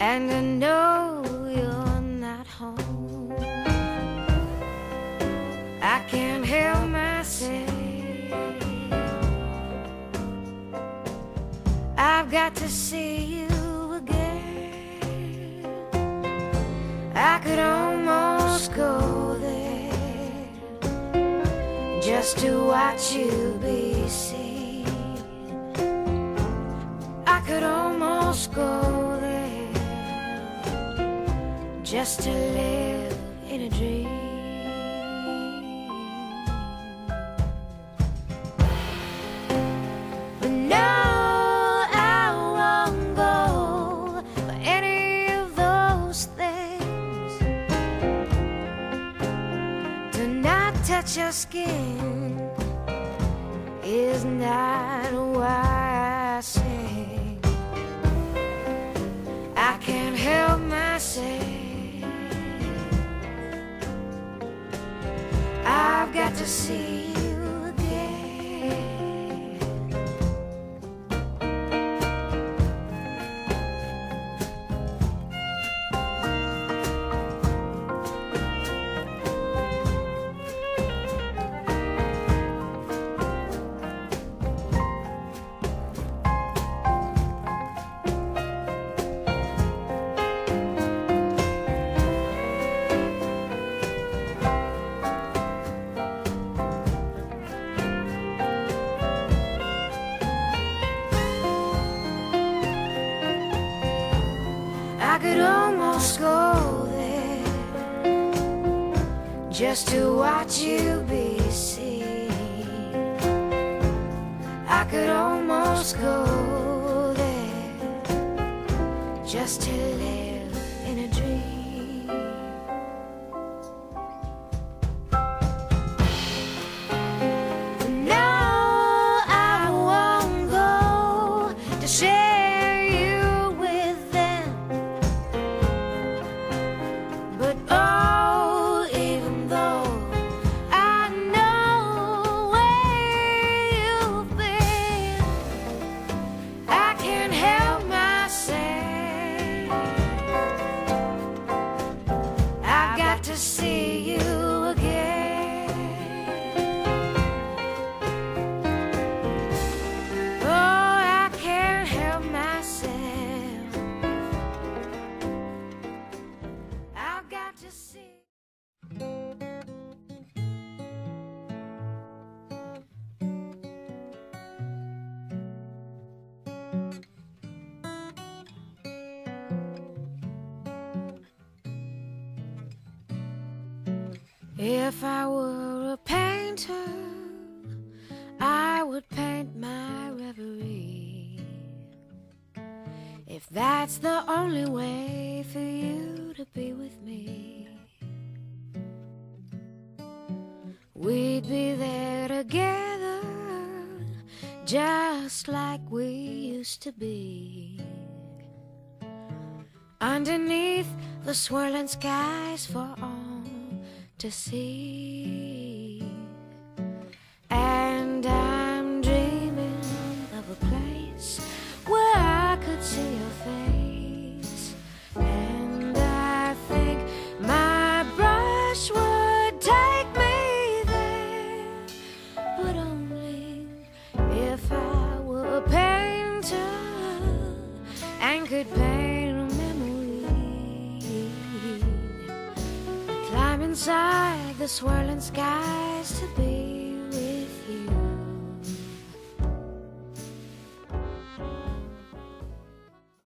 and I know you're not home. I can't help myself. I've got to see you again. I could almost go there just to watch you be seen. Just to live in a dream. But no, I won't go for any of those things. To not touch your skin is not why I sing. To see could almost go there just to watch you be seen. I could almost go there just to live in a dream. No, I won't go to share to see If I were a painter, I would paint my reverie. If that's the only way for you to be with me, we'd be there together, just like we used to be. Underneath the swirling skies for all to see. Climb inside the swirling skies to be